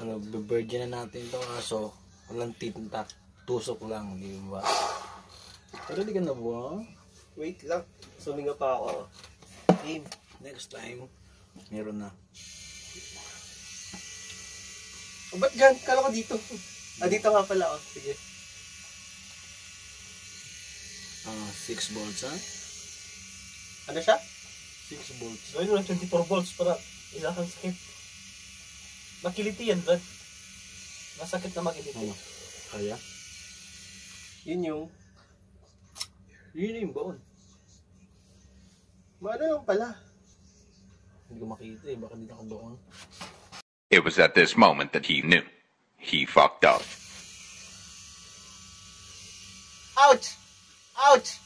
ano, virgin na natin itong aso. Walang tinta. Tusok lang, di ba? Pero di ka na ba? Wait lang. Suminga pa ako. Game. Next time, meron na. Oh, ba't dyan? Kala ko dito. Ah, dito nga pala. Oh. Sige. Ah, 6 volts ha? Ano siya? 6 volts. Gawin mo ng 24 volts para isa kang sakit. Makiliti yan, Brad. Masakit na makiliti. Ano? Kaya? Yun yung... Yun yung baon. Maano lang pala. Hindi ko makita eh, baka di nakabaon. It was at this moment that he knew. He fucked up. Ouch! Ouch!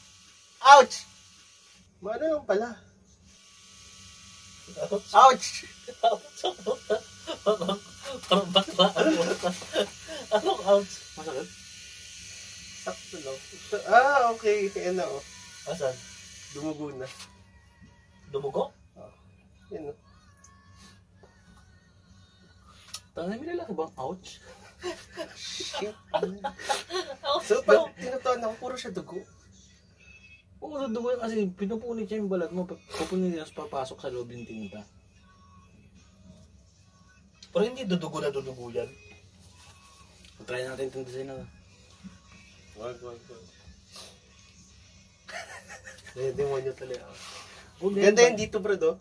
Ouch! Maano lang pala. Ouch! Parang bakla. Anong ouch? Masakit? Sakto lang. Ah, okay. Ayan na, oh. Asan? Dumugo na. Dumugo? Yan, oh. Tangan may lalaki bang ouch? Shit. So, pag tinutuan ako, puro siya dugo. Oo, sa dugo yan kasi pinupunit siya yung balat mo. Pupunit niya papasok sa loob yung tinta. Pero hindi dudugo na dudugo yan. Try natin itong design na. Wag, wag, wag. Eh, demonyo talaga. Huwag Ganda yun dito, bro, do.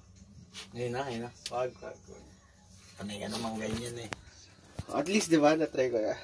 Ngayon na, ngayon na. Wag, wag, wag. Panay ka naman ganyan eh. At least, di ba, na-try ko na.